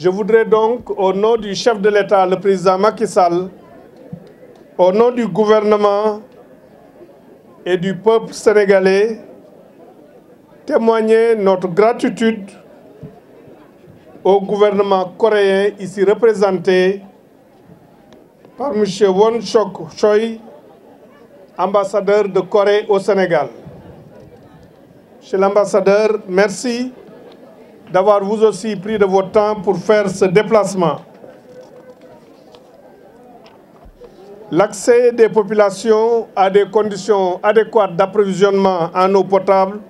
Je voudrais donc, au nom du chef de l'État, le président Macky Sall, au nom du gouvernement et du peuple sénégalais, témoigner notre gratitude au gouvernement coréen ici représenté par M. Won Chok Choi, ambassadeur de Corée au Sénégal. Monsieur l'ambassadeur, merci d'avoir vous aussi pris de votre temps pour faire ce déplacement. L'accès des populations à des conditions adéquates d'approvisionnement en eau potable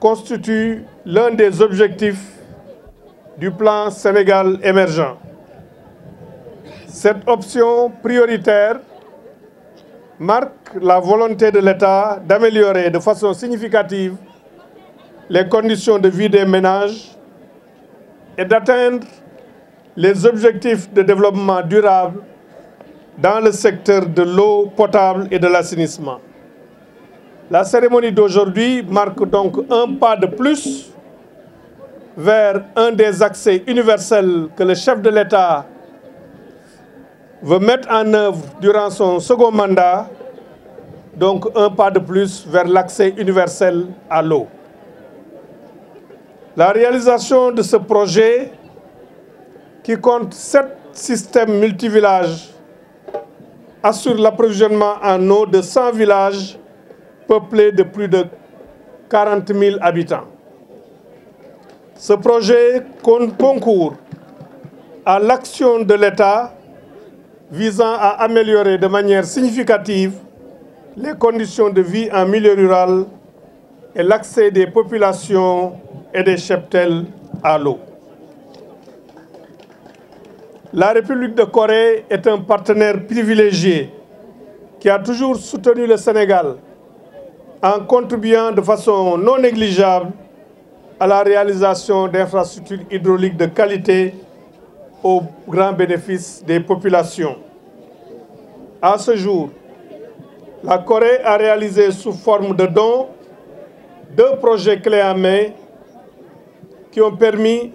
constitue l'un des objectifs du plan Sénégal émergent. Cette option prioritaire marque la volonté de l'État d'améliorer de façon significative les conditions de vie des ménages et d'atteindre les objectifs de développement durable dans le secteur de l'eau potable et de l'assainissement. La cérémonie d'aujourd'hui marque donc un pas de plus vers un des accès universels que le chef de l'État veut mettre en œuvre durant son second mandat, donc un pas de plus vers l'accès universel à l'eau. La réalisation de ce projet, qui compte sept systèmes multivillages, assure l'approvisionnement en eau de 100 villages peuplés de plus de 40 000 habitants. Ce projet concourt à l'action de l'État visant à améliorer de manière significative les conditions de vie en milieu rural et l'accès des populations et des cheptels à l'eau. La République de Corée est un partenaire privilégié qui a toujours soutenu le Sénégal en contribuant de façon non négligeable à la réalisation d'infrastructures hydrauliques de qualité au grand bénéfice des populations. À ce jour, la Corée a réalisé sous forme de dons deux projets clés en main qui ont permis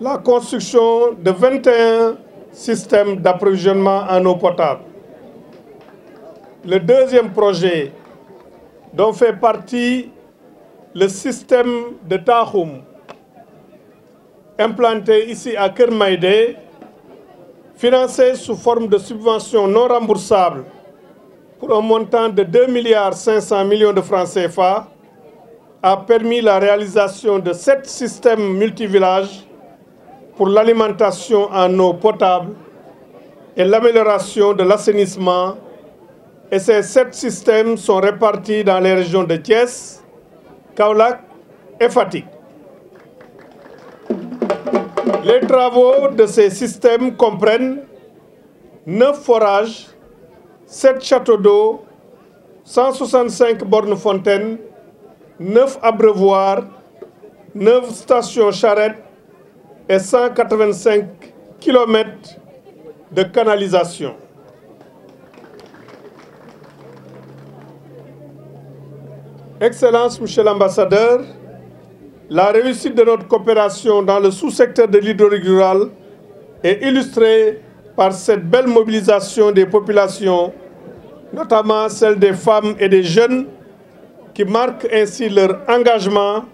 la construction de 21 systèmes d'approvisionnement en eau potable. Le deuxième projet, dont fait partie le système de Tahum, implanté ici à Kermaïdé, financé sous forme de subventions non remboursables pour un montant de 2 milliards 500 millions de francs CFA, a permis la réalisation de sept systèmes multivillages pour l'alimentation en eau potable et l'amélioration de l'assainissement. Et ces sept systèmes sont répartis dans les régions de Thiès, Kaolack et Fatigue. Les travaux de ces systèmes comprennent 9 forages, 7 châteaux d'eau, 165 bornes fontaines, 9 abreuvoirs, 9 stations charrettes et 185 km de canalisation. Excellence, Monsieur l'ambassadeur, la réussite de notre coopération dans le sous-secteur de l'hydraulique rurale est illustrée par cette belle mobilisation des populations, notamment celle des femmes et des jeunes, qui marquent ainsi leur engagement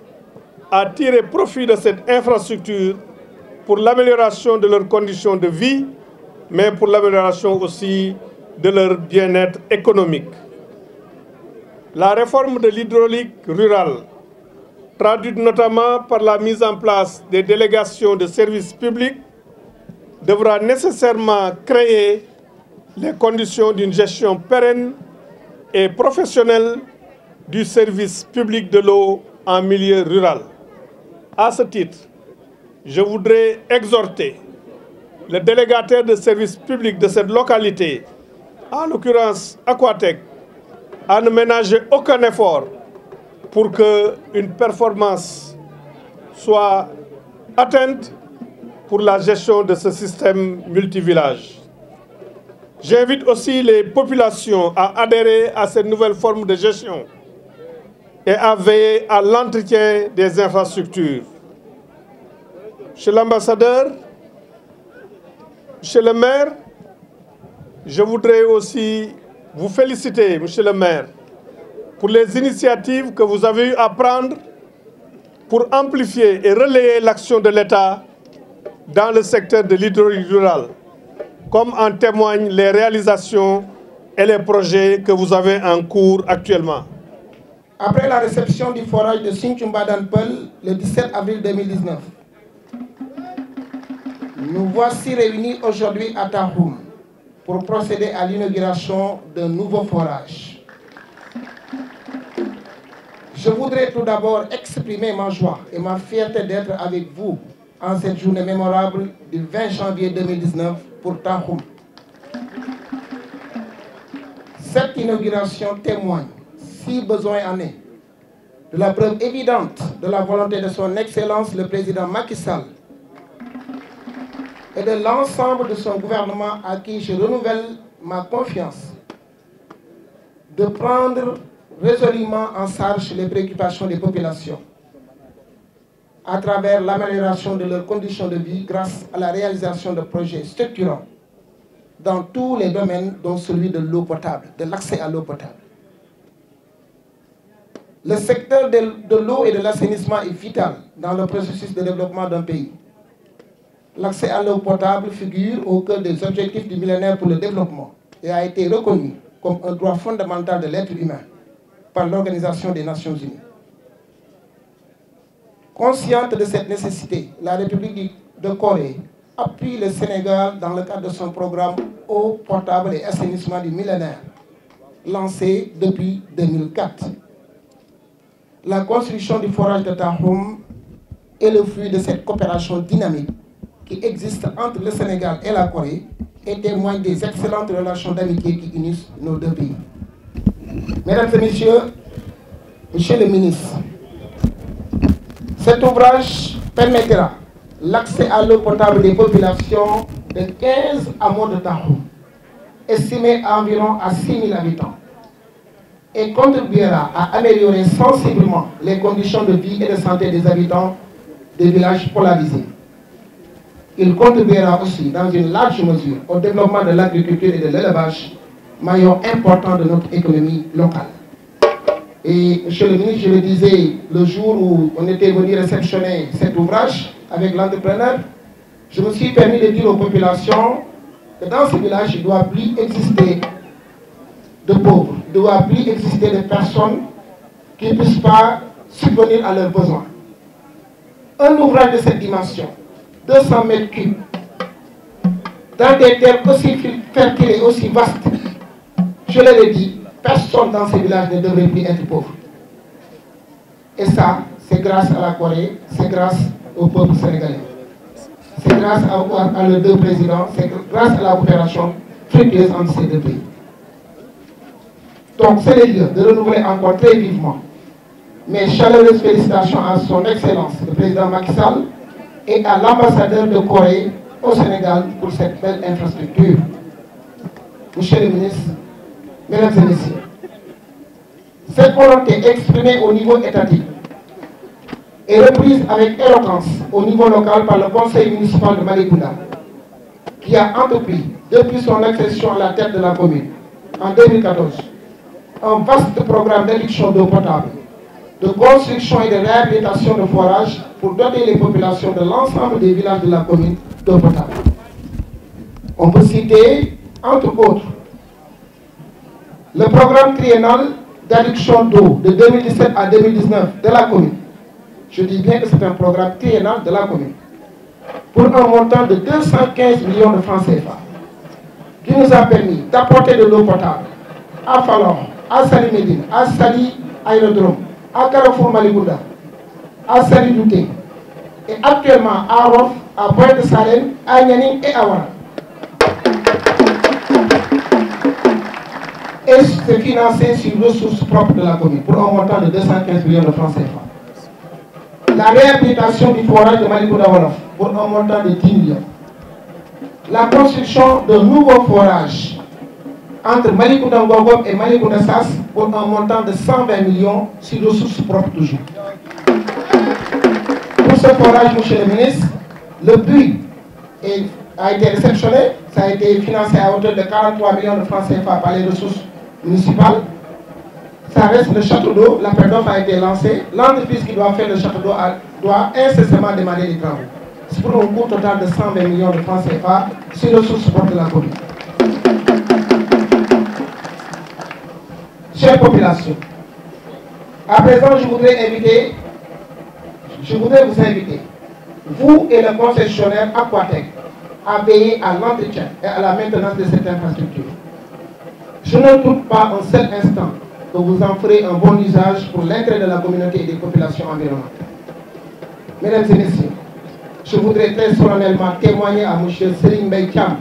à tirer profit de cette infrastructure pour l'amélioration de leurs conditions de vie, mais pour l'amélioration aussi de leur bien-être économique. La réforme de l'hydraulique rurale, traduite notamment par la mise en place des délégations de services publics, devra nécessairement créer les conditions d'une gestion pérenne et professionnelle du service public de l'eau en milieu rural. À ce titre, je voudrais exhorter le délégataire de service public de cette localité, en l'occurrence Aquatec, à ne ménager aucun effort pour qu'une performance soit atteinte pour la gestion de ce système multivillage. J'invite aussi les populations à adhérer à cette nouvelle forme de gestion et à veiller à l'entretien des infrastructures. Monsieur l'ambassadeur, monsieur le maire, je voudrais aussi vous féliciter, monsieur le maire, pour les initiatives que vous avez eu à prendre pour amplifier et relayer l'action de l'État dans le secteur de l'hydraulique rurale, comme en témoignent les réalisations et les projets que vous avez en cours actuellement. Après la réception du forage de Sinchumba Danpel le 17 avril 2019, nous voici réunis aujourd'hui à Tahoum pour procéder à l'inauguration d'un nouveau forage. Je voudrais tout d'abord exprimer ma joie et ma fierté d'être avec vous en cette journée mémorable du 20 janvier 2019 pour Tahoum. Cette inauguration témoigne, si besoin en est, de la preuve évidente de la volonté de son Excellence le Président Macky Sall et de l'ensemble de son gouvernement à qui je renouvelle ma confiance de prendre résolument en charge les préoccupations des populations à travers l'amélioration de leurs conditions de vie grâce à la réalisation de projets structurants dans tous les domaines, dont celui de l'eau potable, de l'accès à l'eau potable. Le secteur de, l'eau et de l'assainissement est vital dans le processus de développement d'un pays. L'accès à l'eau potable figure au cœur des objectifs du millénaire pour le développement et a été reconnu comme un droit fondamental de l'être humain par l'Organisation des Nations Unies. Consciente de cette nécessité, la République de Corée appuie le Sénégal dans le cadre de son programme eau potable et assainissement du millénaire, lancé depuis 2004. La construction du forage de Tahoum est le fruit de cette coopération dynamique qui existe entre le Sénégal et la Corée et témoigne des excellentes relations d'amitié qui unissent nos deux pays. Mesdames et messieurs, Monsieur le ministre, cet ouvrage permettra l'accès à l'eau potable des populations de 15 hameaux de Tahou, estimés à environ à 6 000 habitants, et contribuera à améliorer sensiblement les conditions de vie et de santé des habitants des villages polarisés. Il contribuera aussi dans une large mesure au développement de l'agriculture et de l'élevage, maillon important de notre économie locale. Et Monsieur le ministre, je le disais le jour où on était venu réceptionner cet ouvrage avec l'entrepreneur, je me suis permis de dire aux populations que dans ce village, il ne doit plus exister de pauvres, il ne doit plus exister de personnes qui ne puissent pas subvenir à leurs besoins. Un ouvrage de cette dimension, 200 mètres cubes, dans des terres aussi fertiles et aussi vastes, je l'ai dit, personne dans ce village ne devrait plus être pauvre. Et ça, c'est grâce à la Corée, c'est grâce au peuple sénégalais. C'est grâce à, à, deux présidents, c'est grâce à la coopération fructueuse entre ces deux pays. Donc, c'est le lieu de renouveler encore très vivement mes chaleureuses félicitations à son Excellence, le président Macky Sall, et à l'ambassadeur de Corée au Sénégal pour cette belle infrastructure. Monsieur le ministre, Mesdames et Messieurs, cette volonté exprimée au niveau étatique est reprise avec éloquence au niveau local par le conseil municipal de Malikounda, qui a entrepris, depuis son accession à la tête de la commune, en 2014, un vaste programme d'éducation d'eau potable, de construction et de réhabilitation de forages pour doter les populations de l'ensemble des villages de la commune d'eau potable. On peut citer, entre autres, le programme triennal d'adduction d'eau de 2017 à 2019 de la commune, je dis bien que c'est un programme triennal de la commune, pour un montant de 215 millions de francs CFA, qui nous a permis d'apporter de l'eau potable à Falon, à Sali Médine, à Sali Aérodrome, à Carrefour Malibouda, à Sali Douté, et actuellement à Rof, à Pointe-de-Salène, à Nyaning et à Wara. Et c'est financé sur ressources propres de la commune pour un montant de 215 millions de francs CFA? La réhabilitation du forage de Malikounda pour un montant de 10 millions. La construction d'un nouveau forage entre Ngogom et Malikounda Sas pour un montant de 120 millions sur ressources propres toujours. Pour ce forage, monsieur le ministre, le but a été réceptionné, ça a été financé à hauteur de 43 millions de francs CFA par les ressources municipales. Ça reste le château d'eau, l'appel d'offres a été lancé. L'entreprise qui doit faire le château d'eau doit incessamment démarrer les travaux. C'est pour un coût total de 120 millions de francs CFA sur ressources propres de la commune. Chère population, à présent, je voudrais inviter, je voudrais vous inviter, vous et le concessionnaire Aquatec, à veiller à l'entretien et à la maintenance de cette infrastructure. Je ne doute pas un seul instant que vous en ferez un bon usage pour l'intérêt de la communauté et des populations environnantes. Mesdames et messieurs, je voudrais très solennellement témoigner à M. Serigne Beikam.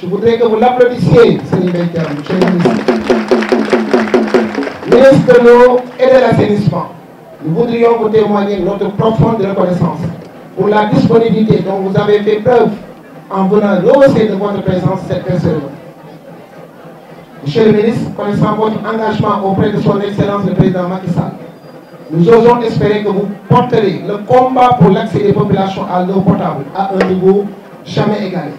Je voudrais que vous l'applaudissiez, Serigne Beikam, M. le ministre. Ministre de l'eau et de l'assainissement, nous voudrions vous témoigner notre profonde reconnaissance pour la disponibilité dont vous avez fait preuve en venant rehausser de votre présence cette cérémonie. Monsieur le ministre, connaissant votre engagement auprès de son Excellence le Président Macky Sall, nous osons espérer que vous porterez le combat pour l'accès des populations à l'eau potable à un niveau jamais égalé.